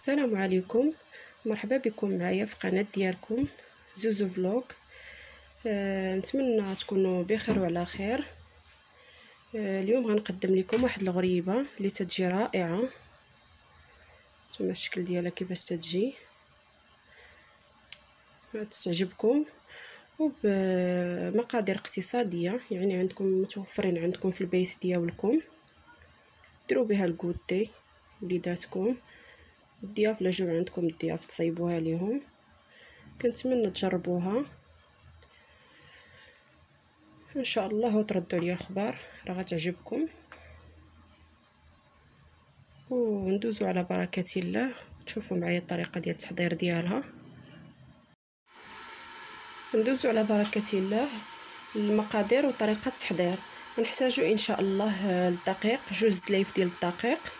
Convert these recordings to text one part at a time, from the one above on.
السلام عليكم. مرحبا بكم معايا في قناة ديالكم زوزو فلوغ. أه نتمنى تكونوا بخير وعلى خير. أه اليوم غنقدم لكم واحد الغريبة اللي تتجي رائعة. نتوما الشكل ديالها كيفاش تتجي. تعجبكم وبمقادير اقتصادية يعني عندكم متوفرين عندكم في البيت ديالكم. ديروا بها الكوتي وليداتكم الضياف لا جاو عندكم الضياف تصايبوها ليهم. كنتمنى تجربوها. إن شاء الله وتردوا لي الخبر راه غتعجبكم. وندوزو على بركة الله. تشوفوا معايا الطريقة ديال التحضير ديالها. ندوزو على بركة الله. المقادير وطريقة التحضير. غنحتاجو إن شاء الله الدقيق جوج زلايف ديال الدقيق.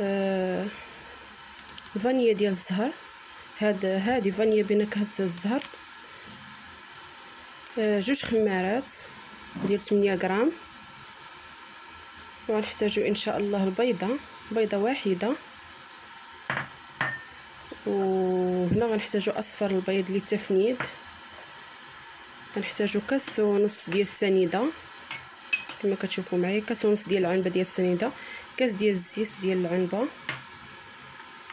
آه فانيا ديال الزهر. هاد هادي فانيا بنكهه الزهر. آه جوج خمارات ديال 8 غرام. وغنحتاجو إن شاء الله البيضة. بيضة واحدة. وهنا غنحتاجو أصفر البيض للتفنيد. غنحتاجو كاس ونص ديال السنيدة. كما كتشوفوا معايا كاس ونص ديال العنبه ديال السنيدة. كاس ديال الزيت ديال العنبة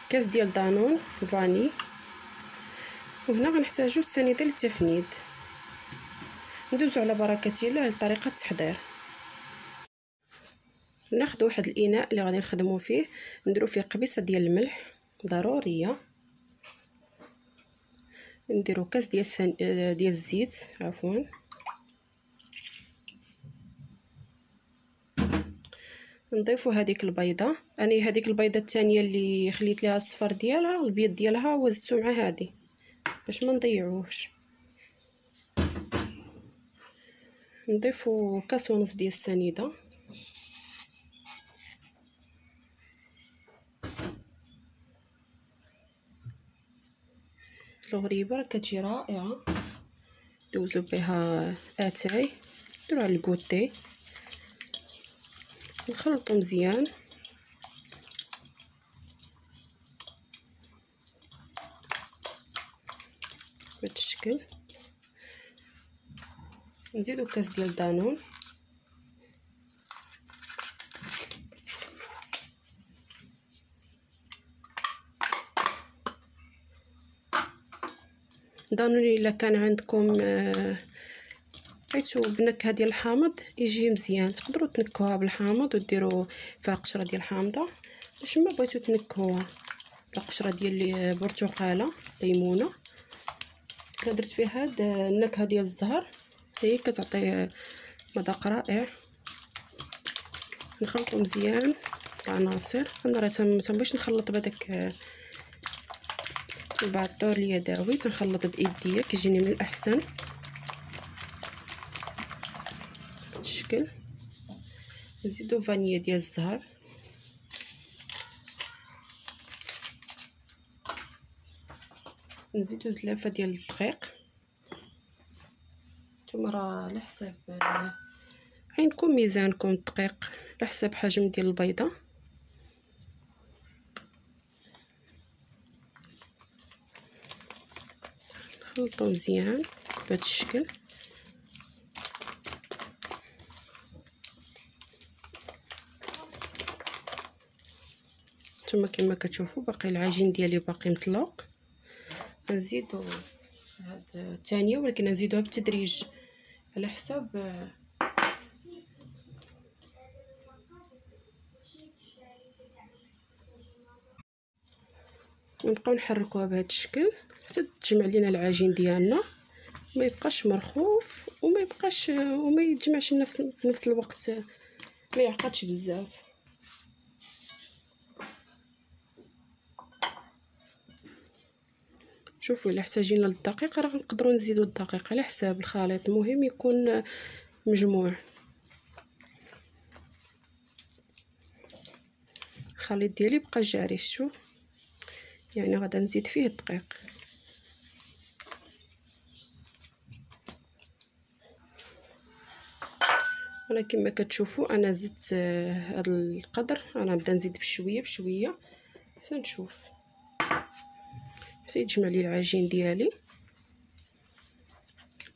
كاس ديال دانون فاني. وهنا غنحتاجو السنيدة للتفنيد. ندوزو على بركة الله لطريقه التحضير. ناخذ واحد الإناء اللي غادي نخدمو فيه نديرو فيه قبيصة ديال الملح ضرورية. نديرو كاس ديال السن... ديال الزيت عفوا. نضيفو هذيك البيضة. أنا هذيك البيضة الثانية اللي خليت ليها الصفر ديالها البيض ديالها وزدتو مع هذه. باش ما نضيعوهش. نضيفو كاس ونص ديال السنيدة. الغريبة راه كتجي رائعة. دوزو بها اتاي نديروها ال goûter. نخلطو مزيان. بهذا الشكل. نزيدو كاس ديال Danone دانون إلا كان عندكم حيتو بنكهه ديال الحامض يجي مزيان. تقدروا تنكوها بالحامض وديروا فيها قشرة ديال الحامضه باش ما بغيتو تنكوها؟ قشرة ديال برتقاله ليمونة. درت فيها هاد النكهة ديال الزهر هي كتعطي مذاق رائع. نخلطو مزيان العناصر أنا راه تنبغيش نخلط بهداك البعطور اليدوي. تنخلط بإيديا كيجيني من الأحسن. الشكل نزيدو فانيا ديال الزهر. نزيدو زلافة ديال الدقيق. نتوما راه على حساب عندكم ميزانكم الدقيق على حساب حجم ديال البيضة. نخلطو مزيان بهذا الشكل. نتوما كما كتشوفوا باقي العجين ديالي باقي مطلوق نزيدو هاد الثانية ولكن نزيدوها بالتدريج. على حساب ونبقاو نحركوها بهذا الشكل حتى تجمع لينا العجين ديالنا. ما يبقاش مرخوف وما يبقاش وما يتجمعش نفس في نفس الوقت ما يعقدش بزاف. شوفوا إلا احتاجينا للدقيق راه نقدروا نزيدوا الدقيق على حساب الخليط. المهم يكون مجموع. الخليط ديالي بقى جاري شوف يعني غادا نزيد فيه الدقيق. أنا كما كتشوفوا أنا زدت هذا القدر. أنا نبدا نزيد بشوية بشوية حتى نشوف. حتى يتجمع لي العجين ديالي.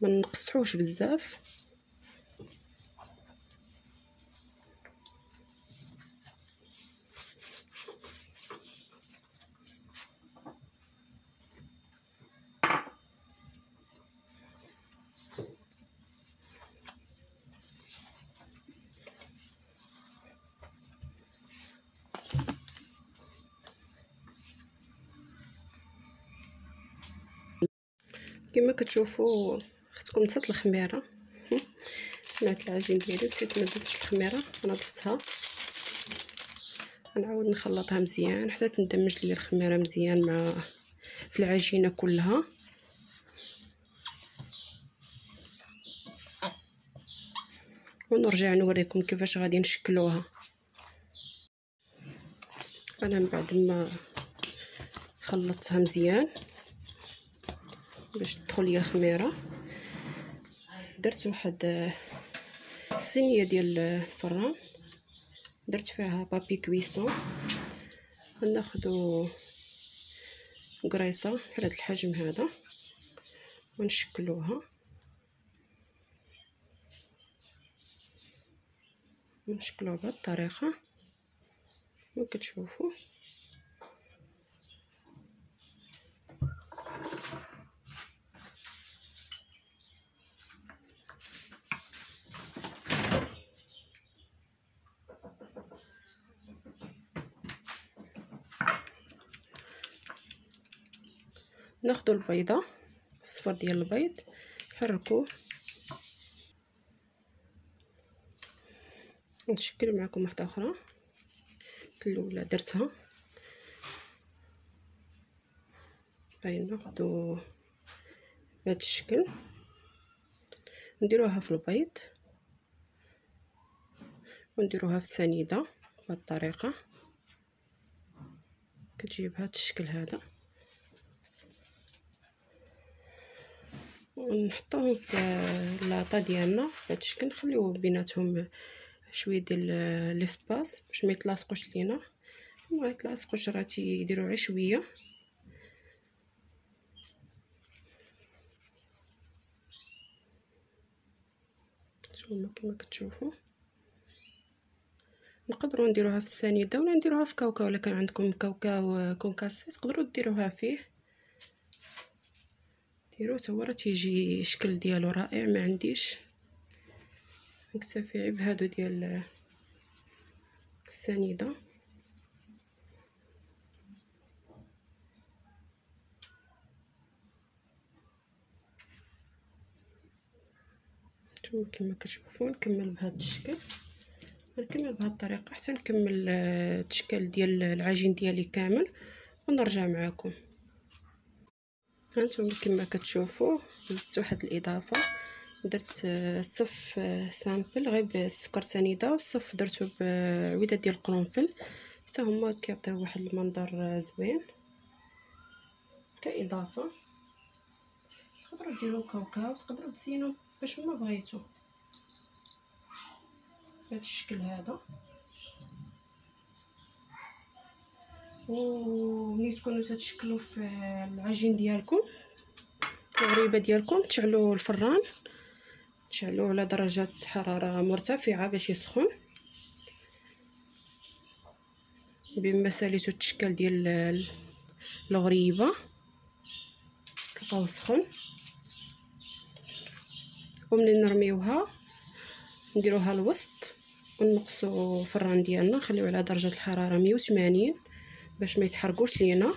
ما نقصحوش بزاف. كما كتشوفوا اختكم نسات الخميرة. جمعت العجين ديالي نسيت ما درتش الخميرة أنا ضفتها. غنعاود نخلطها مزيان حتى تندمج لي الخميرة مزيان مع في العجينة كلها. ونرجع نوريكم كيفاش غادي نشكلوها. أنا من بعد ما خلطتها مزيان. باش تدخل لي الخميرة. درت واحد الصينيه ديال الفران. درت فيها بابي كويسون. غناخدو قريصه بحال هاد الحجم هذا. ونشكلوها نشكلوها بهاد الطريقة. كما كتشوفوا ناخدو البيضة الصفر ديال البيض نحركوه نشكل معكم واحدة أخرى. الاولى درتها. باين ناخدو بهذا الشكل. نديروها في البيض. ونديروها في السنيدة بهذه الطريقة. كتجي بهذا الشكل هذا. ونحطوهم في لاطا ديالنا بهذا الشكل نخليو بيناتهم شوية ديال ليسباس باش ما يتلاصقوش لينا. ما يتلاصقوش راه تيديروا غير شوية. نتوما كما كتشوفوا نقدروا نديروها في السنيدة ولا نديروها في كاوكاو ولا كان عندكم كاوكاو كونكاسي تقدروا ديروها فيه. ديرو حتى هو راه تيجي الشكل ديالو رائع ما عنديش نكتفي بهادو ديال السنيدة. نتوما كما كتشوفوا نكمل بهذا الشكل. نكمل بهذه الطريقة حتى نكمل التشكال ديال العجين ديالي كامل ونرجع معكم هانتوما كما كتشوفوا زدت واحد الإضافة درت صف simple غير بالسكر سنيدة والصف درتو بعويده ديال القرنفل. حتى هما كيعطيو واحد المنظر زوين. كإضافة. تقدروا ديروا كاوكاو تقدروا تزينوا باش ما بغيتو. بهذا الشكل هذا. وملي تكونوا تتشكلوا في العجين ديالكم الغريبه ديالكم تشعلوا الفران تشعلوه على درجه حرارة مرتفعة باش يسخن. بما ساليتو التشكال ديال الغريبة كيبقاو سخن. ومنين نرميوها نديروها الوسط ونقصوا الفران ديالنا نخليو على درجة الحرارة 180 باش ما يتحرقوش لينا.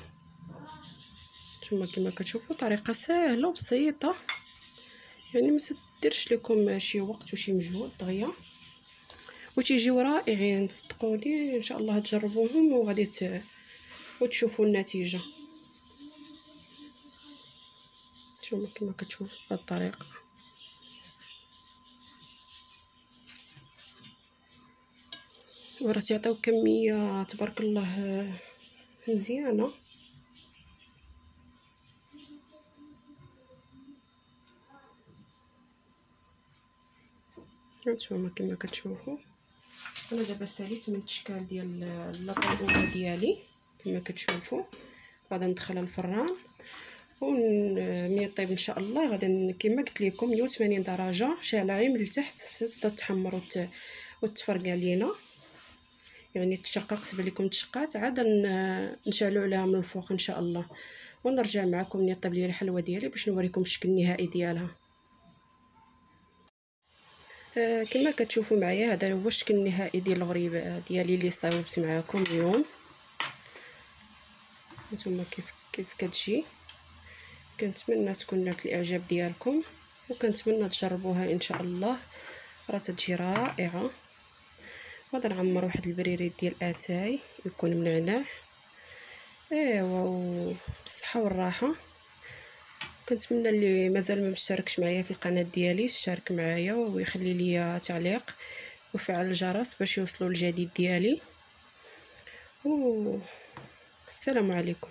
نتوما كما كتشوفوا طريقة سهلة وبسيطة. يعني ما تديرش لكم شي وقت وشي مجهود دغيا. وتيجيو رائعين صدقوني. إن شاء الله تجربوهم وغادي وتشوفوا النتيجة. نتوما كما كتشوفوا بهذه الطريقة. وراه تيعطيو كمية تبارك الله. مزيانه هانتوما كما كتشوفوا أنا دابا ساليت من التشكال ديال اللاطه الاولى ديالي كما كتشوفوا غادي ندخلها الفران. وملي طيب إن شاء الله. غادي كما قلت لكم 180 درجة. شاعله غير من التحت حتى تحمر وت... وتفرقع لينا. يعني تشقق تبان لكم تشقات عاد نشعلو عليها من الفوق إن شاء الله. ونرجع معكم ملي طيب لي الحلوة ديالي باش نوريكم الشكل النهائي ديالها. آه كما كتشوفوا معايا هذا هو الشكل النهائي ديال الغريبه ديالي اللي صاوبت معكم اليوم. نتوما كيف كيف كتجي. كنتمنى تكون نالت الإعجاب ديالكم وكنتمنى تجربوها إن شاء الله. راه تجي رائعة. غادي نعمر واحد البريريد ديال آتاي يكون منعناع إيوا بالصحه والراحة. كنتمنى اللي مازال ما مشتركش معايا في القناة ديالي يشارك معايا ويخلي لي تعليق وفعل الجرس باش يوصلوا الجديد ديالي. والسلام عليكم.